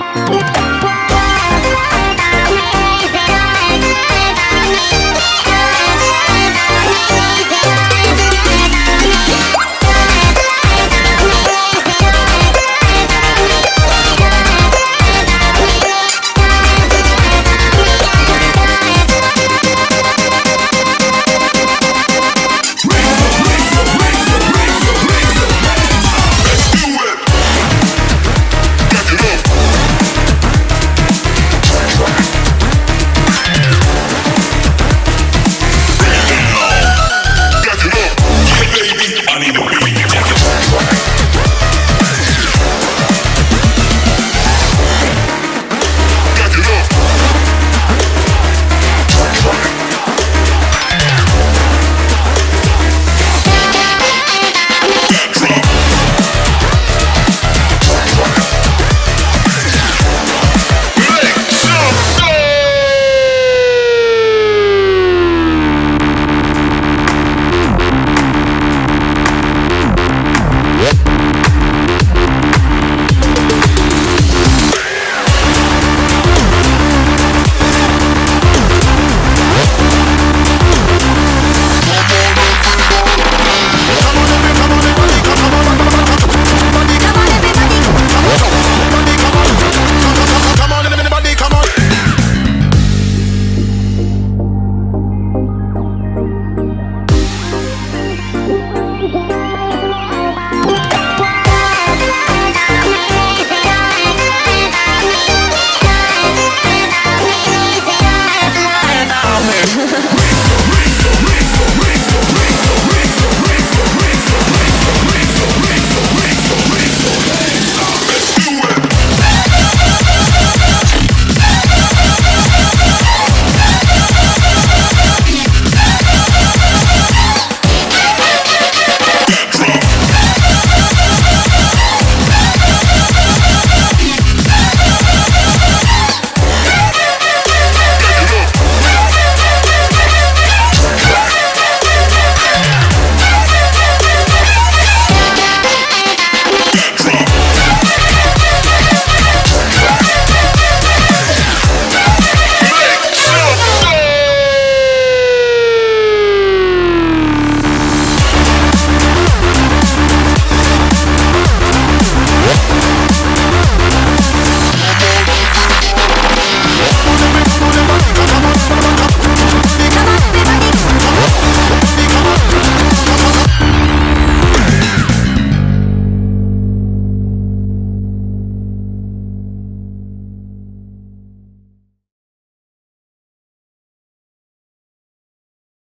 Música